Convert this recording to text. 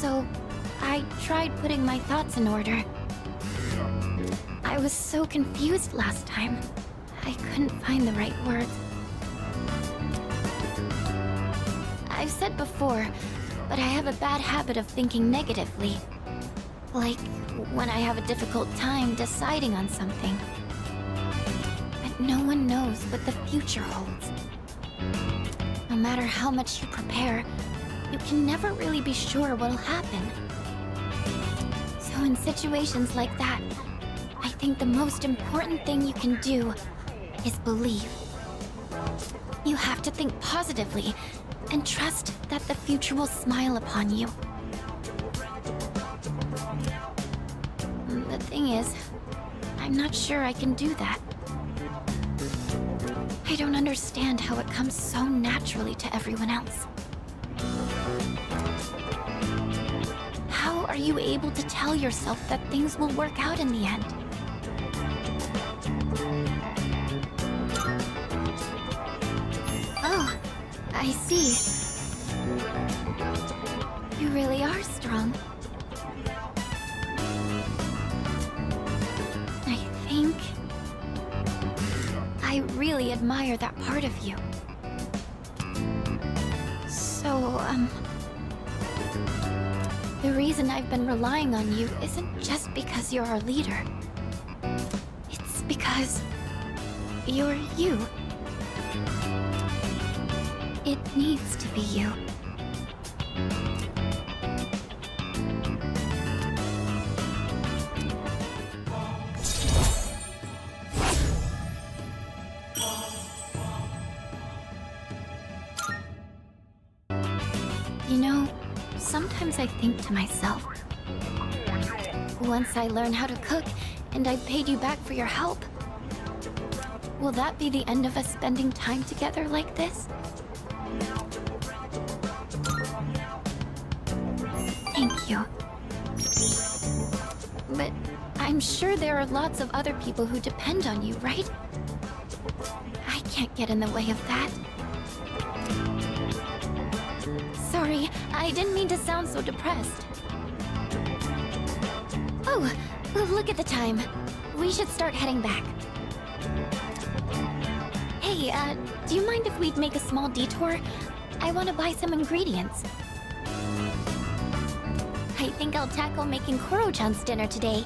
So, I tried putting my thoughts in order. I was so confused last time. I couldn't find the right words. I've said before, but I have a bad habit of thinking negatively. Like when I have a difficult time deciding on something. But no one knows what the future holds. No matter how much you prepare, you can never really be sure what'll happen. So in situations like that, I think the most important thing you can do is believe. You have to think positively and trust that the future will smile upon you. The thing is, I'm not sure I can do that. I don't understand how it comes so naturally to everyone else. Are you able to tell yourself that things will work out in the end? Oh, I see. You really are strong. I think... I really admire that part of you. So, um... The reason I've been relying on you isn't just because you're our leader. It's because... you're you. It needs to be you. You know, sometimes I think to myself, once I learn how to cook and I've paid you back for your help, will that be the end of us spending time together like this? Thank you. But I'm sure there are lots of other people who depend on you, right? I can't get in the way of that. Sorry, I didn't mean to sound so depressed. Oh, look at the time. We should start heading back. Hey, uh, do you mind if we'd make a small detour? I want to buy some ingredients. I think I'll tackle making Koro-chan's dinner today.